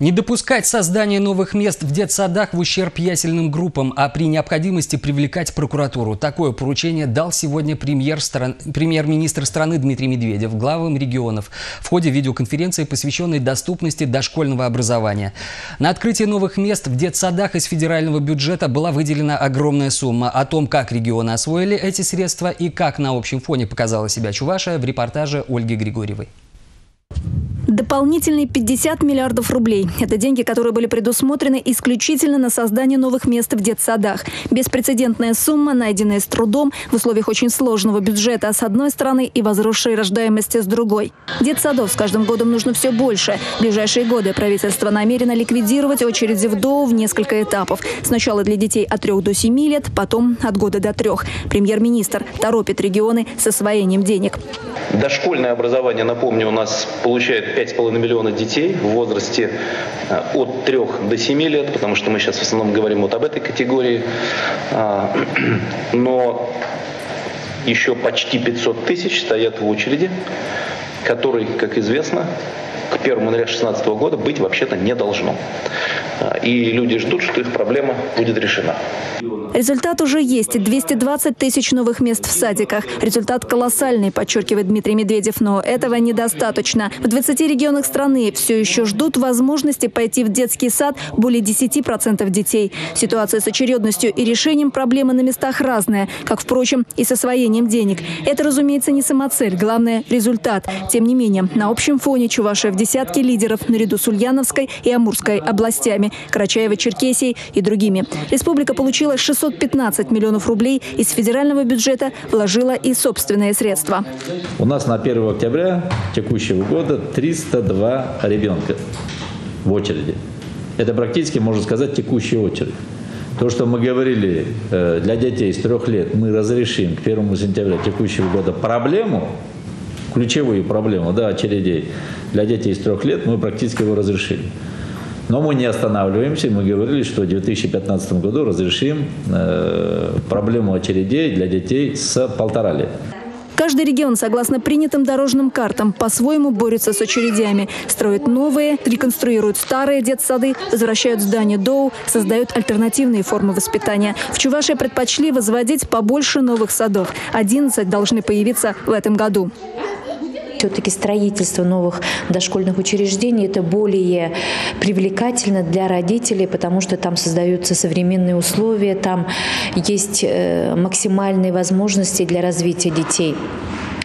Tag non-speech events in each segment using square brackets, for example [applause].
Не допускать создания новых мест в детсадах в ущерб ясельным группам, а при необходимости привлекать прокуратуру. Такое поручение дал сегодня премьер стран... премьер-министр страны Дмитрий Медведев главам регионов в ходе видеоконференции, посвященной доступности дошкольного образования. На открытие новых мест в детсадах из федерального бюджета была выделена огромная сумма. О том, как регионы освоили эти средства и как на общем фоне показала себя Чувашия в репортаже Ольги Григорьевой. Дополнительные 50 миллиардов рублей – это деньги, которые были предусмотрены исключительно на создание новых мест в детсадах. Беспрецедентная сумма, найденная с трудом в условиях очень сложного бюджета с одной стороны и возросшей рождаемости с другой. Детсадов с каждым годом нужно все больше. В ближайшие годы правительство намерено ликвидировать очереди в ДОУ в несколько этапов. Сначала для детей от 3 до 7 лет, потом от года до 3. Премьер-министр торопит регионы с освоением денег. Дошкольное образование, напомню, у нас получает 5,5 миллиона детей в возрасте э, от 3 до 7 лет, потому что мы сейчас в основном говорим вот об этой категории. А, [clears throat] но еще почти 500 тысяч стоят в очереди, которые, как известно, к 1 января 2016 года быть вообще-то не должно. И люди ждут, что их проблема будет решена. Результат уже есть. 220 тысяч новых мест в садиках. Результат колоссальный, подчеркивает Дмитрий Медведев, но этого недостаточно. В 20 регионах страны все еще ждут возможности пойти в детский сад более 10% детей. Ситуация с очередностью и решением проблемы на местах разная, как, впрочем, и с освоением денег. Это, разумеется, не самоцель, главное – результат. Тем не менее, на общем фоне Чувашия в десятке лидеров наряду с Ульяновской и Амурской областями, Карачаево-Черкесией и другими. Республика получила 600 615 миллионов рублей из федерального бюджета вложила и собственные средства. У нас на 1 октября текущего года 302 ребенка в очереди. Это практически, можно сказать, текущая очередь. То, что мы говорили, э, для детей с трех лет мы разрешим к 1 сентября текущего года проблему, ключевую проблему да, очередей для детей с трех лет, мы практически его разрешили. Но мы не останавливаемся, мы говорили, что в 2015 году разрешим э, проблему очередей для детей с полтора лет. Каждый регион, согласно принятым дорожным картам, по-своему борется с очередями. Строят новые, реконструируют старые детсады, возвращают здания ДОУ, создают альтернативные формы воспитания. В Чувашии предпочли возводить побольше новых садов. 11 должны появиться в этом году. Все-таки строительство новых дошкольных учреждений это более привлекательно для родителей, потому что там создаются современные условия, там есть э, максимальные возможности для развития детей.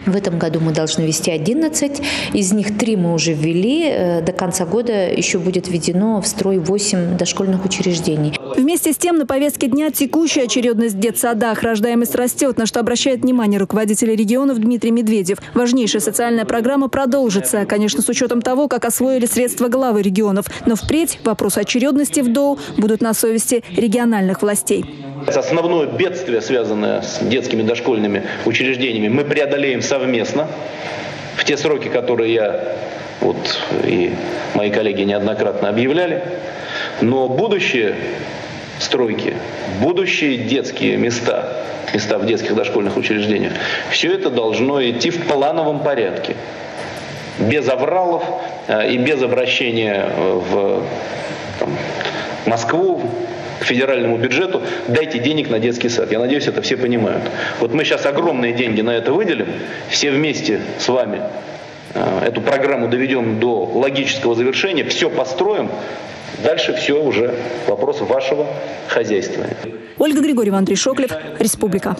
В этом году мы должны ввести 11, из них 3 мы уже ввели. Э, до конца года еще будет введено в строй 8 дошкольных учреждений. Вместе с тем на повестке дня текущая очередность в детсадах. Рождаемость растет, на что обращает внимание руководитель регионов Дмитрий Медведев. Важнейшая социальная программа продолжится, конечно, с учетом того, как освоили средства главы регионов. Но впредь вопросы очередности в ДОУ будут на совести региональных властей. Основное бедствие, связанное с детскими дошкольными учреждениями, мы преодолеем совместно в те сроки, которые я вот, и мои коллеги неоднократно объявляли. Но будущее стройки, будущие детские места, места в детских дошкольных учреждениях, все это должно идти в плановом порядке, без авралов э, и без обращения в там, Москву, к федеральному бюджету, дайте денег на детский сад. Я надеюсь, это все понимают. Вот мы сейчас огромные деньги на это выделим, все вместе с вами э, эту программу доведем до логического завершения, все построим, дальше все уже вопрос вашего хозяйства. Ольга Григорьева, Андрей Шоклев, Республика.